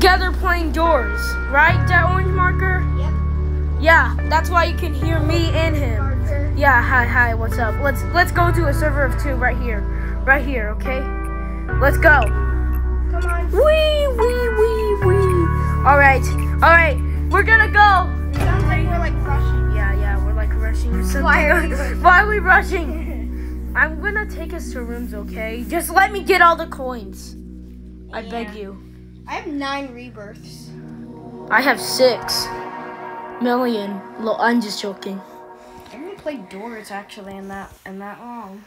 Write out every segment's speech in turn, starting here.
together playing doors, right? That orange marker? Yep. Yeah, that's why you can hear me and him. Marker. Yeah, hi, hi, what's up? Let's let's go to a server of two right here. Right here, okay? Let's go. Come on. Wee wee wee wee. Alright, alright, we're gonna go. It sounds like we're like rushing. Yeah, yeah, we're like rushing or something. Why are we rushing? Why are we rushing? I'm gonna take us to rooms, okay? Just let me get all the coins. I beg you. I have nine rebirths. I have six million. Lo, I'm just joking. I haven't played Doors actually in that in that long.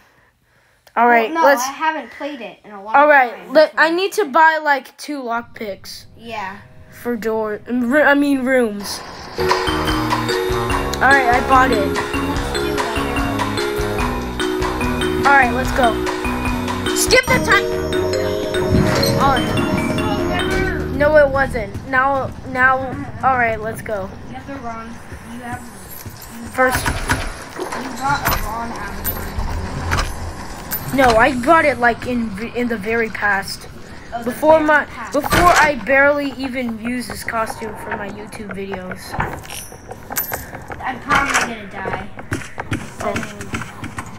All right, Well, no, let's. I haven't played it in a long All right, time. let, I need to buy like two lock picks Yeah. for door. I mean rooms. All right, I bought it. Let's do later. All right, let's go. Skip the time. All right. No, it wasn't. Now, now. All right, let's go. You have to run. You have. First, You got a wrong avatar. no, I bought it like in in the very past. Oh, Before very my past. before I barely even used this costume for my YouTube videos. I'm probably gonna die. Oh.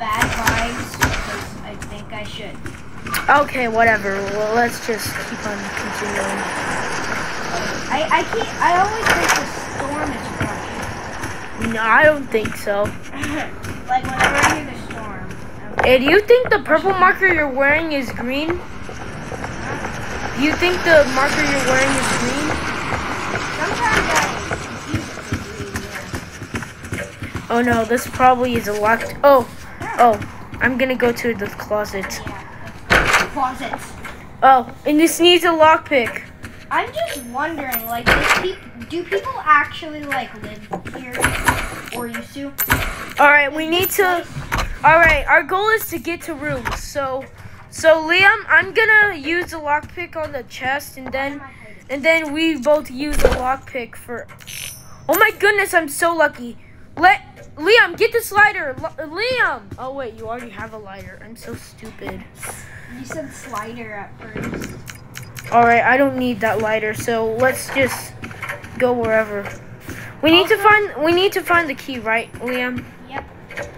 Bad vibes because I think I should. Okay, whatever. Well, let's just keep on continuing. I I keep. I always think the storm is coming. No, I don't think so. like whenever I hear the storm. Hey, eh, do you think the purple marker you're wearing is green? Do You think the marker you're wearing is green? Sometimes I confuse it with green, Oh no, this probably is a locked. Oh, oh, I'm gonna go to the closet. Yeah. Closets. Oh, and this needs a lockpick. I'm just wondering, like, do people actually like live here or used to? All right, we need to. All right, our goal is to get to rooms. So, so Liam, I'm gonna use the lockpick on the chest, and then, and then we both use the lockpick for. Oh my goodness, I'm so lucky. Let Liam get the slider. L- Liam. Oh wait, you already have a lighter. I'm so stupid. You said slider at first. All right, I don't need that lighter, so let's just go wherever. We need to find. We need to find the key, right, Liam? Yep.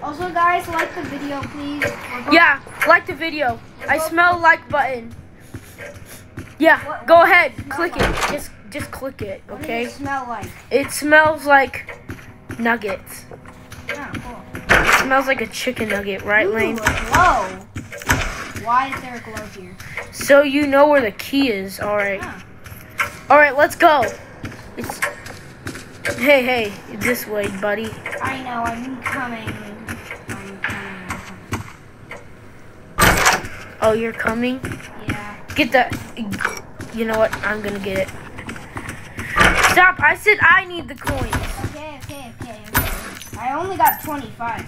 Also, guys, like the video, please. Yeah, like the video. I smell like button. Yeah, What- go ahead, click like? it. Just just click it, What does okay? it smell like? It smells like nuggets. Oh, cool. It smells like a chicken nugget, right, Ooh, Lane? a glow. Why is there a glow here? So you know where the key is. All right. Ah. All right, let's go. It's Hey, hey, this way, buddy. I know, I'm coming. I'm coming. Oh, you're coming? Yeah. Get that. You know what? I'm gonna get it. Stop! I said I need the coins. Okay, okay, okay, okay. I only got 25.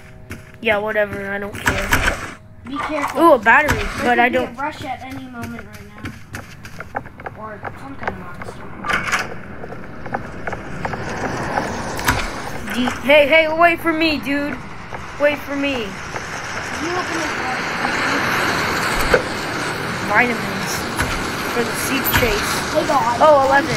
Yeah, whatever. I don't care. Be careful. Ooh, a battery, There but I don't. Rush at any moment right now. Or some kind of monster. D- hey, hey, wait for me, dude. Wait for me. You open. Vitamins for the Seek chase. Hey. Oh, 11.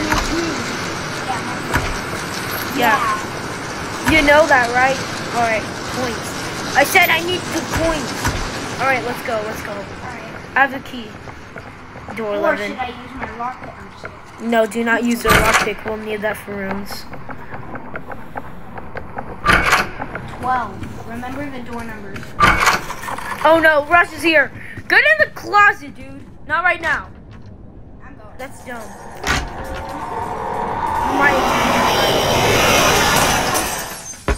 Yeah. Yeah. You know that, right? All right, coins. I said I need the coins. All right, let's go. Let's go. Alright. I have the key. Door Or 11. should I use my rocket? I'm just kidding. No, do not use the lockpick. We'll need that for rooms. 12. Remember the door numbers. Oh no, Rush is here. Get in the closet, dude. Not right now. I'm going. That's dumb. My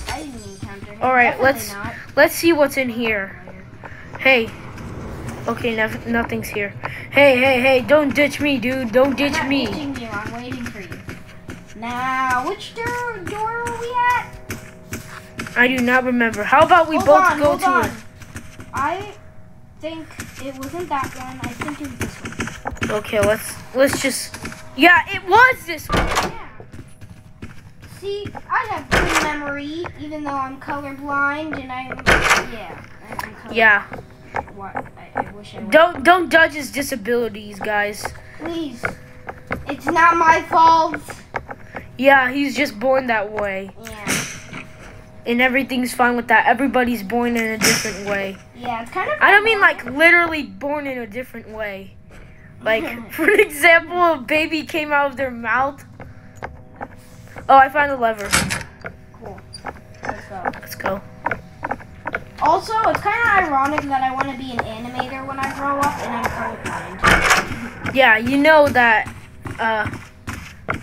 I didn't encounter him. All right, let's- Not. Let's see what's in here. Hey. Okay, no, nothing's here. Hey, hey, hey, don't ditch me, dude. Don't ditch I'm me. ditching you. I'm waiting for you. Now, which door, door are we at? I do not remember. How about we hold both on, go hold to on. it? I think it wasn't that one. I think it was this one. Okay, let's let's just Yeah, it was this one. Yeah. See, I have good memory, even though I'm colorblind, and I'm yeah. I'm Yeah. What? I, I wish I. Don't don't judge his disabilities, guys. Please. It's not my fault. Yeah, he's just born that way. Yeah. And everything's fine with that. Everybody's born in a different way. Yeah, it's kind of. I don't mean like literally born in a different way. Like, for an example, a baby came out of their mouth. Oh, I found a lever. Cool. Let's go. Let's go. Also, it's kind of ironic that I want to be an animator when I grow up, and I'm colorblind. Yeah, you know that. Uh,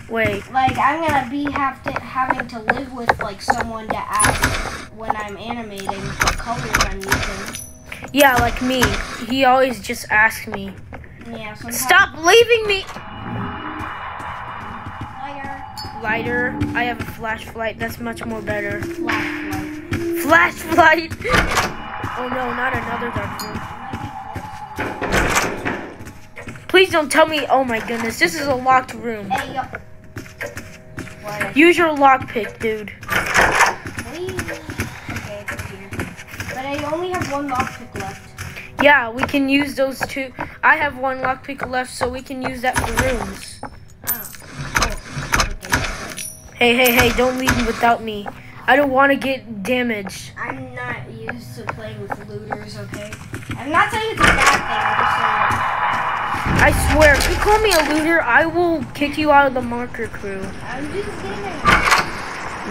wait. Like, I'm gonna be have to having to live with like someone to ask when I'm animating what colors I'm using. Yeah, like me. He always just asks me. Yeah. Sometimes Stop leaving me! Lighter, Lighter. I have a flashlight. That's much more better. flashlight. Flashlight! Oh no, not another dark room. Please don't tell me. Oh my goodness, this is a locked room. Hey yo. Use your lockpick, dude. Please. Okay. But I only have one lockpick left. Yeah, we can use those two. I have one lockpick left, so we can use that for rooms. Oh. Cool. Okay. Hey, hey, hey, don't leave without me. I don't want to get damaged. I'm not used to playing with looters, okay? I'm not saying it's a bad thing, I swear, if you call me a looter, I will kick you out of the marker crew. I'm just kidding.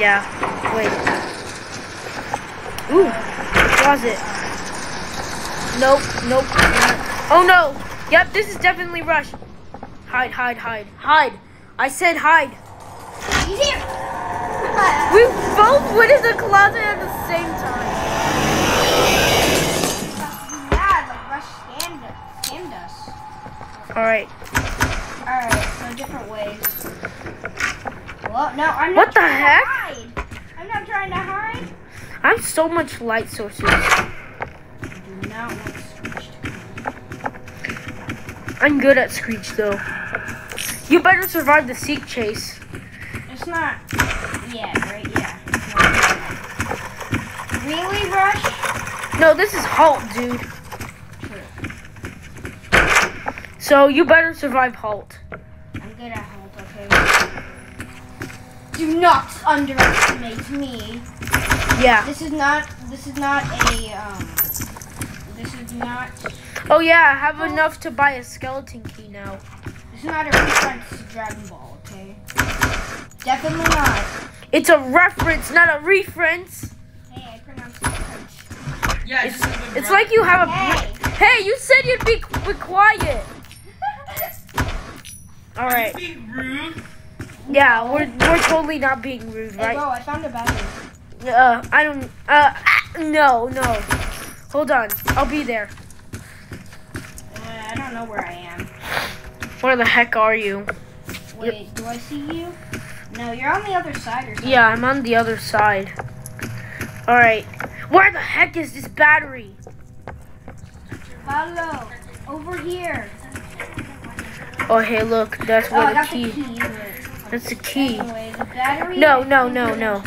Yeah, wait. Ooh, closet. Nope, nope. not. Oh no! Yep, this is definitely Rush. Hide, hide, hide, hide. I said hide. He's here! We both went in the closet at the same time. yeah, the rush scammed us. Scammed us. Alright. Alright, so different ways. Well, no, I'm not What the heck? to hide. I'm not trying to hide. I have so much light sources. I do not want switched. I'm good at Screech though. You better survive the seek chase. It's not. Yeah. Rush? No, this is Halt, dude. So you better survive Halt. I'm good at Halt, okay? Do not underestimate me. Yeah. This is not. This is not a. Um. This is not. Oh yeah, I have enough to buy a skeleton key now. This is not a reference to Dragon Ball, okay? Definitely not. It's a reference, not a reference. Hey, I pronounced it French. Yeah, It's, just it's like you have a. Hey. Hey, you said you'd be, be quiet. All right. Being rude. Yeah, we're we're totally not being rude, Hey, bro, right? I found a battery. Uh, I don't. Uh, no, no. Hold on, I'll be there. Uh, I don't know where I am. Where the heck are you? Wait, do I see you? No, you're on the other side or something. Yeah, I'm on the other side. All right. Where the heck is this battery? Hello, over here. Oh, hey, look, that's Oh, where got the key. key. That's the key. Anyway, the battery. No, no, no, no.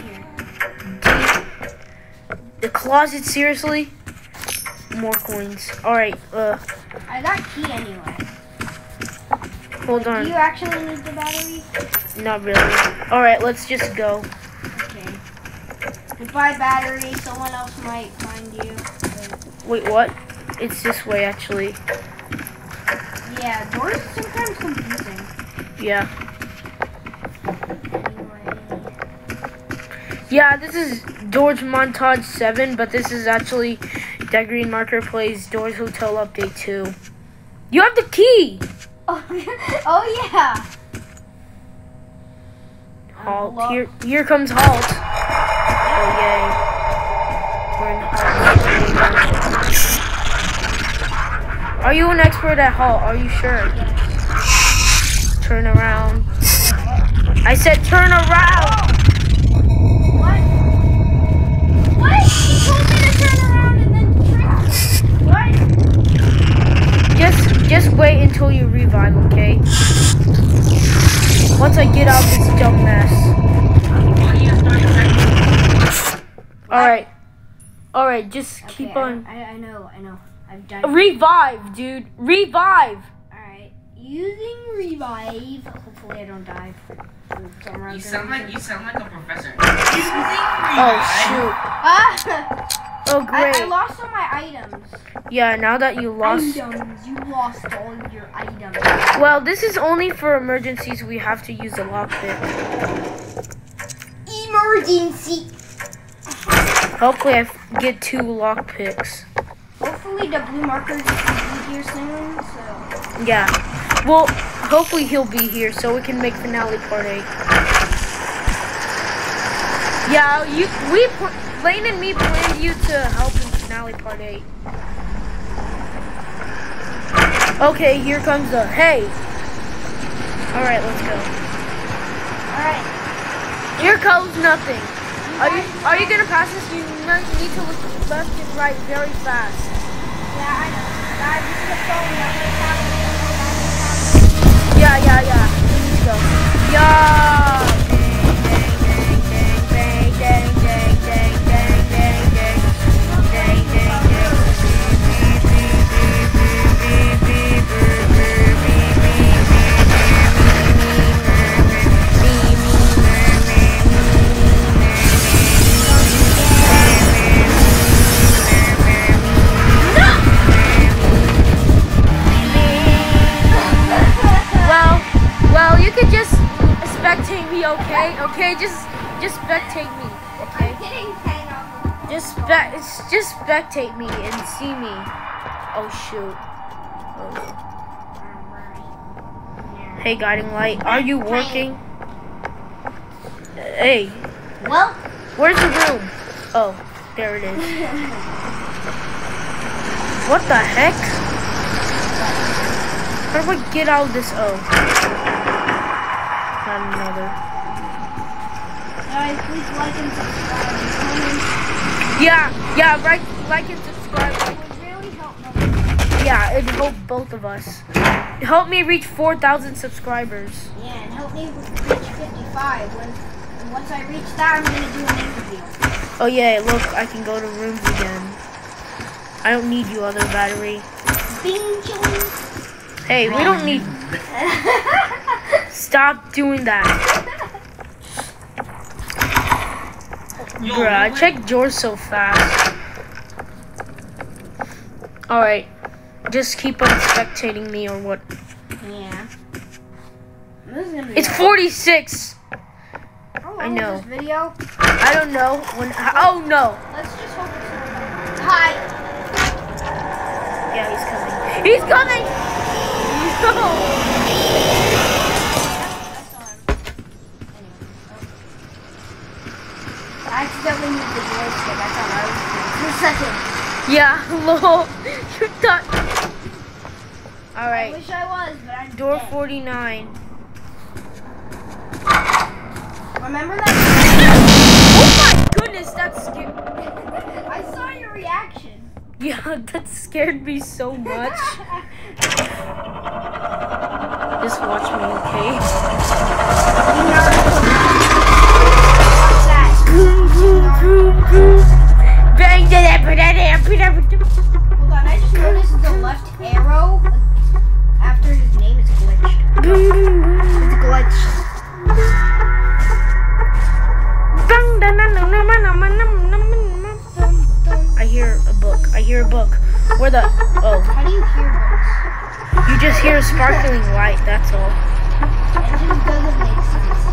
The closet, seriously? More coins. All right. Uh, I got key anyway. hold on. Do you actually need the battery? Not really. All right, let's just go. Goodbye, battery. Someone else might find you. Wait, what? It's this way, actually. Yeah, doors sometimes confusing. Yeah. Anyway. Yeah, this is Doors Montage 7, but this is actually that green marker plays Doors Hotel Update 2. You have the key! Oh, oh yeah. Halt. Here, here comes Halt. Are you an expert at Halt? Are you sure? Turn around. I said turn around! What? What? He told me to turn around and then trick. What? Just, just wait until you revive, okay? Once I get out of this dumb mess. Why do you? Alright. Alright, just keep on. I, I know, I know. I've died. Revive, dude. Revive. Alright. Using revive. Hopefully I don't die. You sound like you sound like a professor. Oh shoot. Ah! Oh I, I lost all my items. Yeah, now that you lost. Items. You lost all your items. Well, this is only for emergencies. We have to use a lockpick. Emergency. Hopefully, I get two lockpicks. Hopefully the blue markers will be here soon. So Yeah. Well, hopefully he'll be here so we can make finale part eight. Yeah, you we Lane and me planned you to help in finale part eight. Okay, here comes the hey. All right, let's go. all right. Here comes nothing. Are you are you gonna pass this? You need to look left and right very fast. Yeah, I know. I just kept going. I'm gonna count it. Yeah, yeah, yeah. Let's go. Yeah. Spectate me and see me. Oh shoot. Oh. Hey, guiding light, are you working? Hey, Well, where's the room? Oh, there it is. What the heck? How do I get out of this? Oh. Not another. guys, please like and subscribe. Yeah, yeah, right, like and subscribe. It would really help me. yeah, it'd help both of us. Help me reach 4,000 subscribers. Yeah, and help me reach 55. When once I reach that, I'm gonna do an interview. Oh yeah, look, I can go to rooms again. I don't need you, other battery. Hey, we don't need. Stop doing that. Yo, Bruh, I checked yours so fast. Alright. Just keep on spectating me or what? yeah. This is gonna be It's a- 46! I know. this video? I don't know when. Oh no! Let's just hope it's Hi. Yeah, he's coming. He's coming! No! I accidentally moved the joystick. I thought I was for a second. Yeah, lol. You're done. I Alright. wish I was, but I'm Door dead. 49. Remember that? Oh my goodness, that scared. I saw your reaction. Yeah, that scared me so much. Just watch me, okay? Hear a book. Where the? Oh, How do you hear books? you just hear a sparkling light. That's all. It doesn't make sense.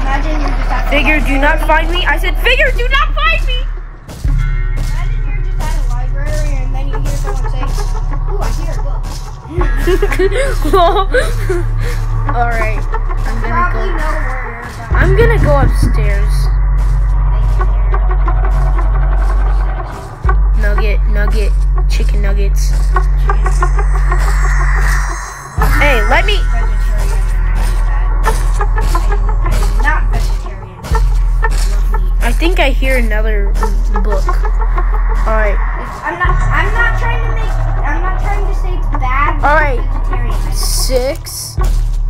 Imagine you're just at the Figure, do not find me. I said, figure, do not find me. Imagine you're just at a library and then you hear someone say, "Ooh, I hear a book." all right, I'm gonna Probably go. know where you're about. I'm gonna go upstairs. Chicken nuggets. Hey, let me. I love meat. I think I hear another book. All right, I'm not. I'm not trying to make. I'm not trying to say it's bad. All right. Vegetarian. I just- six.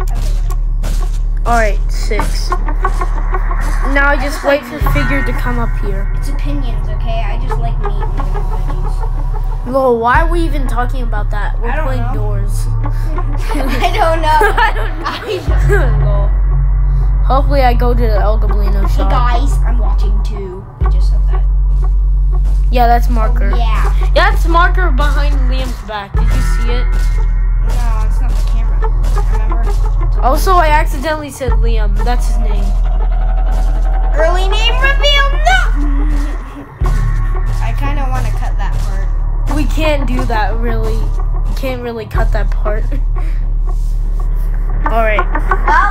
okay. All right, six. Now I just wait for Figure to come up here. It's opinions, okay? I just like meat more than veggies. Lol, why are we even talking about that? We're I don't playing know. doors. I don't know. I don't know. Lol. Hopefully I go to the El Goblino Hey shop. guys, I'm watching too. I just said that. Yeah, that's marker. Yeah. That's marker behind Liam's back. Did you see it? No, it's not the camera. Remember? Also, I accidentally said Liam. That's his name. Early name reveal. No. I kind of want to cut that part. We can't do that really. We can't really cut that part. Alright. Well,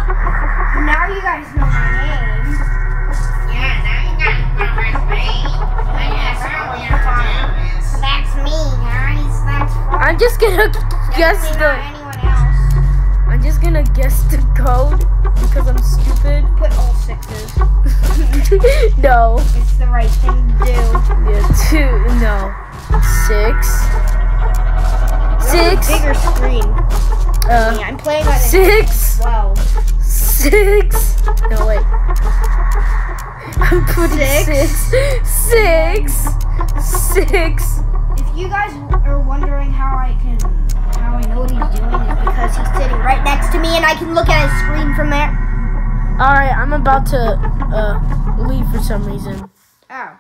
now you guys know my name. Yeah, now you guys know my name. I guess how you're doing this. That's me, guys. That's I'm just gonna guess the just gonna guess the code because I'm stupid. Put all sixes. no. It's the right thing to do. Yeah, two no. Six. Six. Bigger screen. Uh I'm playing on six. 12. Six. No wait. I'm putting Six. six. Six. Six. You guys are wondering how I can, how I know what he's doing, is because he's sitting right next to me and I can look at his screen from there. Alright, I'm about to uh leave for some reason. Oh.